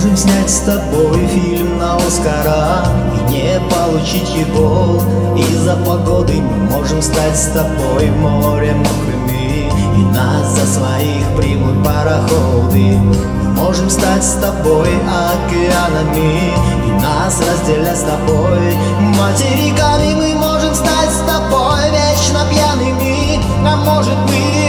можем снять с тобой фильм на Оскара И не получить его. Из-за погоды мы можем стать с тобой морем мокрыми. И нас за своих примут пароходы. Мы можем стать с тобой океанами. И нас разделять с тобой материками. Мы можем стать с тобой вечно пьяными. А может быть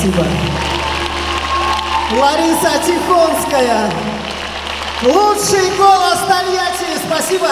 Спасибо. Лариса Тихонская. Лучший голос Тольятти. Спасибо.